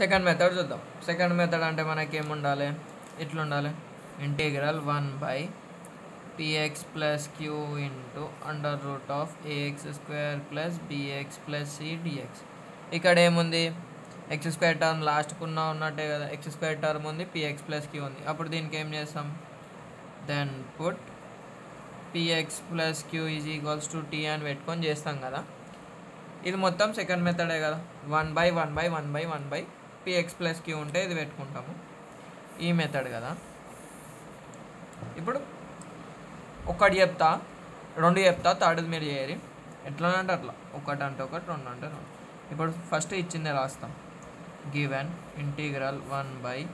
Second method చూద్దాం. Second method అంటే మనకి ఏముండాలి ఉండాలి ఇట్లా ఉండాలి one by px plus q into under root of ax square plus bx plus c dx ఇక్కడ ఏముంది ఎక్స్ స్క్వేర్ టర్మ్ లాస్ట్కున్న ఉన్నట్టే కదా. ఎక్స్ స్క్వేర్ టర్మ్ ఉంది పిఎక్స్ ప్లస్ క్యూ ఉంది. అప్పుడు దీనికి ఏం చేస్తాం? Then put px plus q is equals to t అని పెట్టుకొని చేస్తాం కదా. ఇది మొత్తం సెకండ్ మెథడే కదా. One by one by one by one by px plus q ఉంటే ఇది పెట్టుకుంటాము. ఈ మెథడ్ కదా. ఇప్పుడు ఒకటి చెప్తా రెండు చెప్తా థర్డ్ది మీరు చేయరు ఎట్లా అంటే అట్లా. ఒకటి అంటే ఒకటి రెండు అంటే రెండు. ఇప్పుడు ఫస్ట్ ఇచ్చిందే రాస్తాం. Given integral one by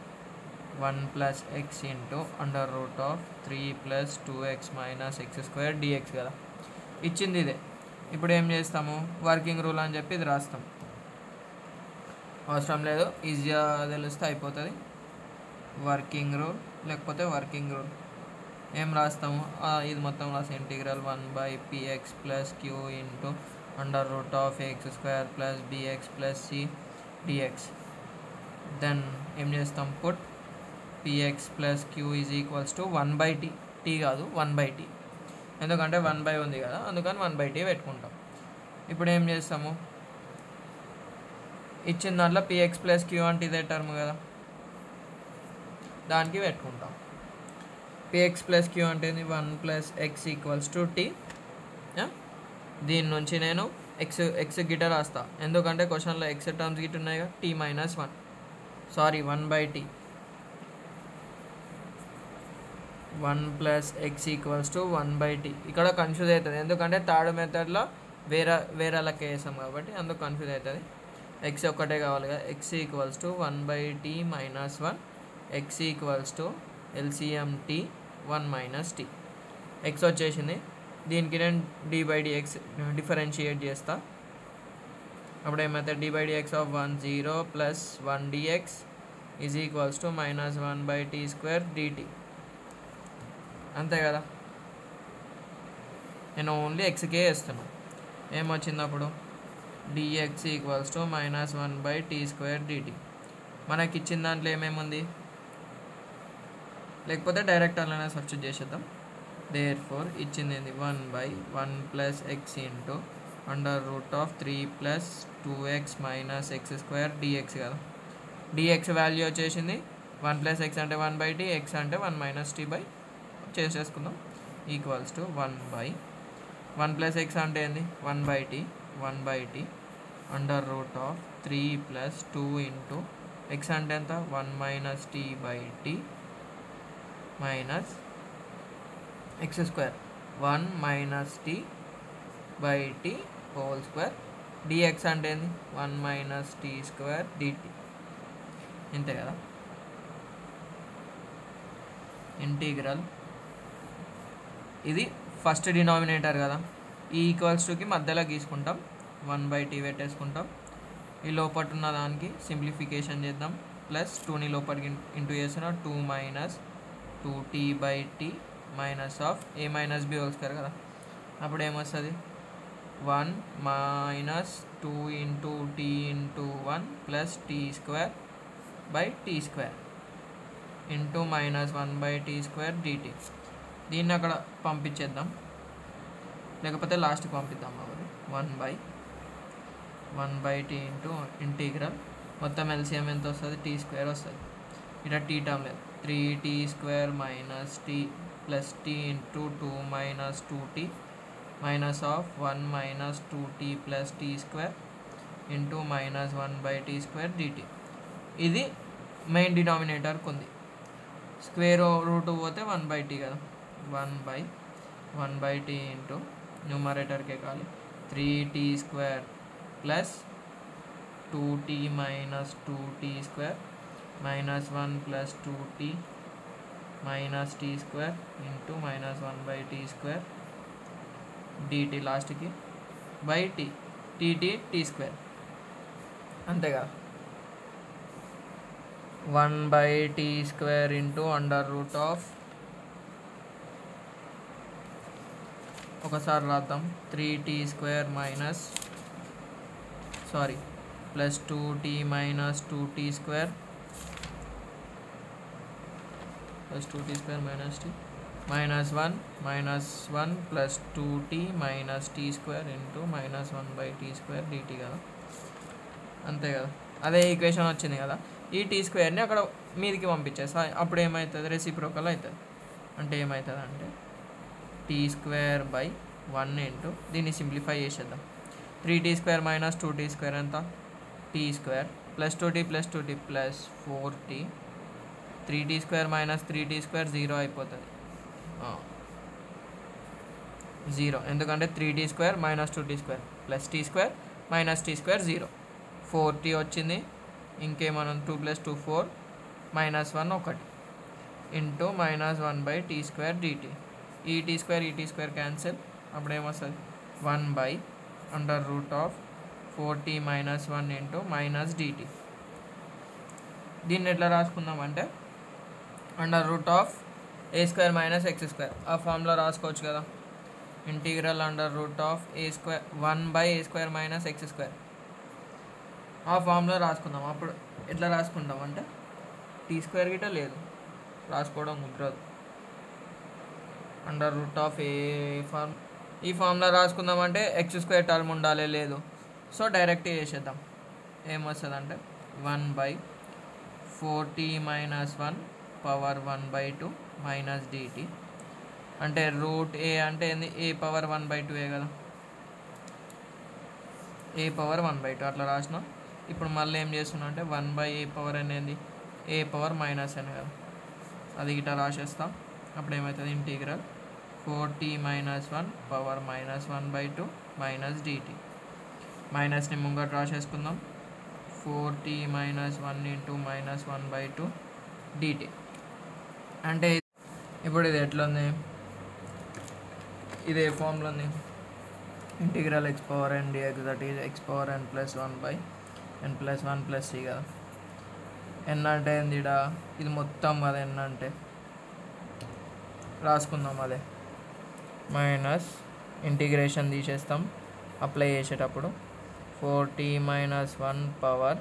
one plus x into under root of three plus two x minus x square dx కదా. ఇచ్చింది ఇదే. ఇప్పుడు ఏం చేస్తాము? వర్కింగ్ రూల్ అని చెప్పి ఇది రాస్తాం. అవసరం లేదు. ఈజీగా తెలిస్తే అయిపోతుంది. వర్కింగ్ రూల్ లేకపోతే వర్కింగ్ రూల్. ఏం రాస్తాము? ఇది మొత్తం రాసి integral one by px plus q into under root of x square plus bx plus c dx. Then ఏం చేస్తాం? Put px plus q is equals to one by t. T కాదు one by tea. ఎందుకంటే one by ఉంది కదా అందుకని one by tea పెట్టుకుంటాం. ఇప్పుడు ఏం చేస్తాము? ఇచ్చిన దాంట్లో పిఎక్స్ ప్లస్ క్యూ అంటే ఇదే టర్మ్ కదా. దానికి పెట్టుకుంటాం. పిఎక్స్ ప్లస్ క్యూ అంటే one plus x equals to t దీని నుంచి నేను ఎక్స్ ఎక్స్ గిట రాస్తా. ఎందుకంటే క్వశ్చన్లో ఎక్స్ టర్మ్స్ గిట్ ఉన్నాయిగా t minus one sorry one by t one plus x equals to one by t ఇక్కడ కన్ఫ్యూజ్ అవుతుంది. ఎందుకంటే థర్డ్ మెథడ్లో వేరే వేరే లెక్క వేసాం కాబట్టి అందుకు కన్ఫ్యూజ్ అవుతుంది. ఎక్స్ ఒక్కటే కావాలి కదా. X equals to one by t minus one x equals to LCM t one minus t x వచ్చేసింది. దీనికి నేను డి బై డిఎక్స్ డిఫరెన్షియేట్ చేస్తా. అప్పుడు ఏమైతే d by dx of one zero plus one dx is equals to minus one by t square dt అంతే కదా? నేను only ఎక్స్కే వేస్తున్నాను ఏమొచ్చింది అప్పుడు? Dx equals to minus one by t square dt మనకి ఇచ్చిన దాంట్లో ఏమేముంది? లేకపోతే డైరెక్ట్ అలానే సబ్స్టిట్యూట్ చేసేద్దాం. దేర్ ఫోర్ ఇచ్చింది ఏంది one by one plus x into under root of three plus two x minus x square dx కదా. డిఎక్స్ వాల్యూ వచ్చేసింది. వన్ ప్లస్ ఎక్స్ అంటే వన్ బై టీ ఎక్స్ అంటే వన్ మైనస్ టీ బై చేసేసుకుందాం. Equals to one by one plus x అంటే ఏంది? One by t one by t under root of three plus two into x అంటే ఎంత? One minus t by t minus x square. One minus t by t whole square. Dx అంటే ఏంది? One minus t square dt. ఇంతే కదా? Integral. ఇది first denominator కదా? ఈ equals టుకి మధ్యలో గీసుకుంటాం. వన్ బై టీ పెట్టేసుకుంటాం. ఈ లోపల ఉన్న దానికి సింప్లిఫికేషన్ చేద్దాం. ప్లస్ టూని లోపలికి ఇంటూ చేసిన two minus two t by t minus of a minus b వస్తారు కదా. అప్పుడు ఏమొస్తుంది? One minus two into t into one plus t square by t square into minus one by t square dt దీన్ని అక్కడ పంపించేద్దాం. లేకపోతే లాస్ట్కి పంపిద్దాం బాబు. One by one by t into integral మొత్తం ఎల్సిఎం ఎంత వస్తుంది? టీ స్క్వేర్ వస్తుంది. ఇక్కడ టీ టర్మ్ లేదు. Three t square minus t plus t into two minus two t minus of one minus two t plus t square into minus one by t square dt ఇది main డినామినేటర్కి ఉంది square root పోతే one by t కదా. One by one by t into న్యూమరేటర్కే Kali three t square plus two t minus two t square minus one plus two t minus t square into minus one by t square dt లాస్ట్కి by t t t t square అంతేగా one by t square into under root of ఒకసారి రాద్దాం. Three t square minus sorry plus two t minus two t square plus two t square minus t minus one minus one plus two t minus t square into minus one by t square dt కదా? అంతే కదా? అదే equation వచ్చింది కదా? ఈ tea స్క్వేర్ని అక్కడ మీదికి పంపించేస్తా. అప్పుడు ఏమవుతుంది? రెసిప్రోకల్ అవుతుంది. అంటే ఏమవుతుంది అంటే t square by one into దీన్ని సింప్లిఫై చేసేద్దాం three t square minus two t square ఎంత t square plus two t plus two t plus four t three t square minus t square zero అయిపోతుంది zero ఎందుకంటే three t square minus two t square plus t square minus t square zero four t వచ్చింది ఇంకేమన్నా two plus two four minus one ఒకటి into minus one by t square dt ఈటీ square ఈటీ square cancel అప్పుడు ఏమొస్తుంది? One by under root of four t minus one into minus dt దీన్ని ఎట్లా రాసుకుందామంటే under root of a square minus x square ఆ ఫామ్లో రాసుకోవచ్చు కదా. Integral under root of a square one by a square minus x square ఆ ఫామ్లో రాసుకుందాం. అప్పుడు ఎట్లా రాసుకుంటాం అంటే టీ స్క్వేర్ గిట్ట లేదు. రాసుకోవడం కుదరదు. Under root of a form ఈ ఫార్ములా రాసుకుందామంటే ఎక్స్ స్క్వేర్ టర్మ్ ఉండాలి లేదు. సో డైరెక్ట్ చేసేద్దాం. ఏమొస్తుంది అంటే one by four t minus one power one by two minus dt అంటే రూట్ ఏ అంటే ఏంది? A power one by two a కదా. A power one by two అట్లా రాసిన. ఇప్పుడు మళ్ళీ ఏం చేస్తున్నా అంటే వన్ బై ఏ పవర్ అనేది ఏ పవర్ మైనస్ అని కదా. అది ఇట్లా రాసేస్తాం. అప్పుడు ఏమవుతుంది integral four t minus one power minus one by two minus dt. మైనస్ని ముంగట రాసేసుకుందాం. Four t minus one into minus one by two dt. అంటే ఇప్పుడు ఇది ఎట్లా ఉంది ఇది ఏ ఫామ్లో ఉంది? Integral x power n dx that is x power n plus one by n plus one plus c కదా. ఎన్ అంటే ఏంది ఇది మొత్తం కదా ఎన్ అంటే. రాసుకుందాం అదే. మైనస్ ఇంటిగ్రేషన్ తీసేస్తాం. అప్లై చేసేటప్పుడు four t minus one power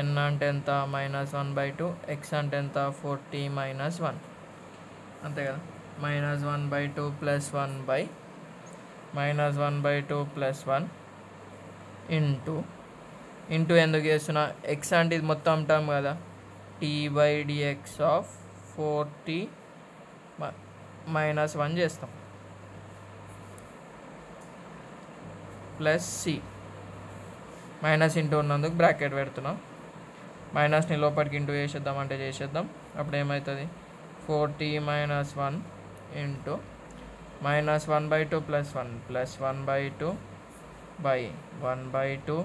n అంటే ఎంత? Minus one by two x అంటే ఎంత? ఫోర్ టీ మైనస్ వన్ అంతే కదా? Minus one by two plus one by minus one by two plus one into into ఎందుకు చేస్తున్నా? X అంటే ఇది మొత్తం టర్మ్ కదా? T by dx of four t minus one చేస్తాం. Plus c. మైనస్ ఇంటూ ఉన్నందుకు బ్రాకెట్ పెడుతున్నాం. మైనస్ని లోపలికి ఇంటూ చేసేద్దాం అంటే చేసేద్దాం. అప్పుడు ఏమవుతుంది? Four t minus one into minus one by two plus one. Plus one by two by one by two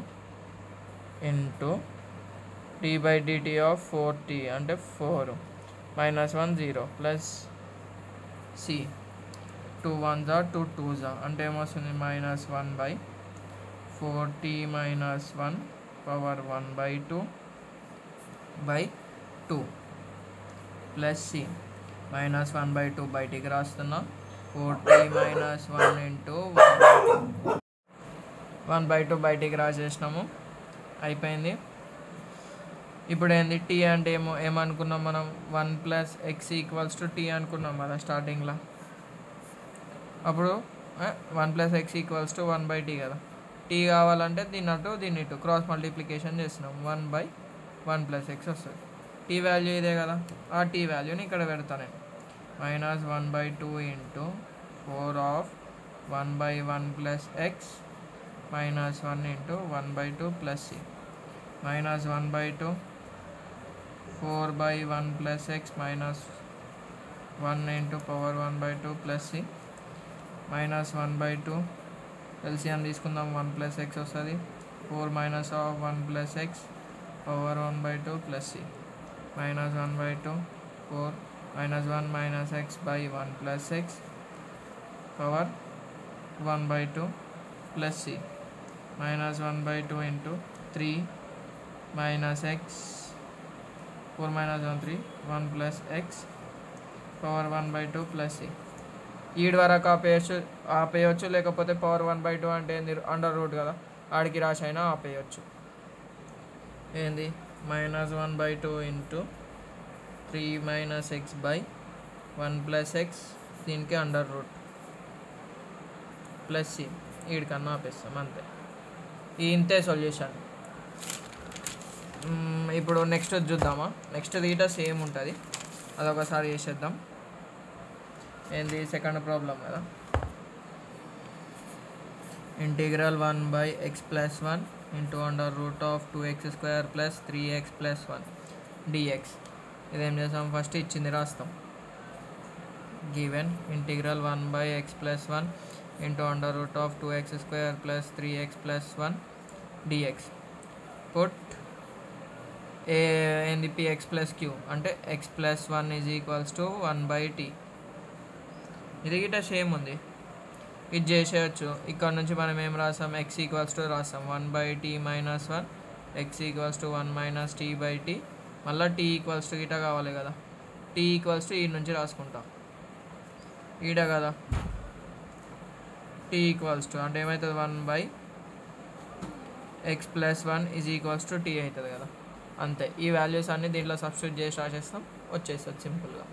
into t by dt of four t అంటే four. Minus one zero plus c. Two one జా two two జా. అంటే ఏమొస్తుంది? Minus one by four t minus one power one by two by two plus c. Minus one by two బయటికి రాస్తున్నాం. Four t minus one into one one by two బయటికి రాసేసినాము. అయిపోయింది. ఇప్పుడు ఏంది? టీ అంటే ఏమో ఏమనుకున్నాం మనం? One plus x equals to t అనుకున్నాం కదా స్టార్టింగ్లో. అప్పుడు one plus x equals to one by t కదా. టీ కావాలంటే దీని అటు దీని ఇటు. క్రాస్ మల్టిప్లికేషన్ చేస్తున్నాం. One by one plus x వస్తుంది. టీ వాల్యూ ఇదే కదా. ఆ టీ వాల్యూని ఇక్కడ పెడతాను నేను. Minus one by two into four of one by one plus x minus one into one by two plus c minus one by two four by one plus x minus one into power one by two plus c minus one by two LCM తీసుకుందాం one plus x వస్తుంది. Four minus of one plus x power one by two plus c minus one by two four minus one minus x by one plus x power one by two plus c minus one by two into three minus x four minus one three one plus x power one by two plus c ఈడి వరకు ఆపేయచ్చు ఆపేయచ్చు. లేకపోతే power one by two అంటే ఏంది? Under root కదా. ఆడికి రాసి అయినా ఆపేయచ్చు. ఏంది? Minus one by two into three minus x by one plus x దీనికి అండర్ రూట్ ప్లస్ సి వీడికన్నా ఆపేస్తాం అంతే. ఈ ఇంతే సొల్యూషన్ ఇప్పుడు నెక్స్ట్ చూద్దామా? నెక్స్ట్ తీట సేమ్ ఉంటుంది. అదొకసారి చేసేద్దాం. ఏంది సెకండ్ ప్రాబ్లం కదా? Integral one by x plus one into under root of two x square plus three x plus one dx ఇదేం చేస్తాం ఫస్ట్ ఇచ్చింది రాస్తాం. Given integral one by x plus one into under root of two x square plus three x plus one dx put a ఏంది p x plus queue అంటే x plus one is equals to one by t ఇది గిట్ట same ఉంది. ఇది చేసేయచ్చు. ఇక్కడ నుంచి మనం ఏం రాస్తాం? ఎక్స్ ఈక్వల్స్ టు రాస్తాం. One by t minus one x equals to one minus t by t మళ్ళీ టీ ఈక్వల్స్ టు గిట కావాలి కదా. టీ ఈక్వల్స్ టు ఈ నుంచి రాసుకుంటాం. ఈడ కదా. టీ ఈక్వల్స్ టు అంటే ఏమవుతుంది one by x plus one is equals to t అవుతుంది కదా. అంతే. ఈ వాల్యూస్ అన్ని దీంట్లో సబ్స్టిట్యూట్ చేసి రాసేస్తాం. వచ్చేస్తుంది సింపుల్గా.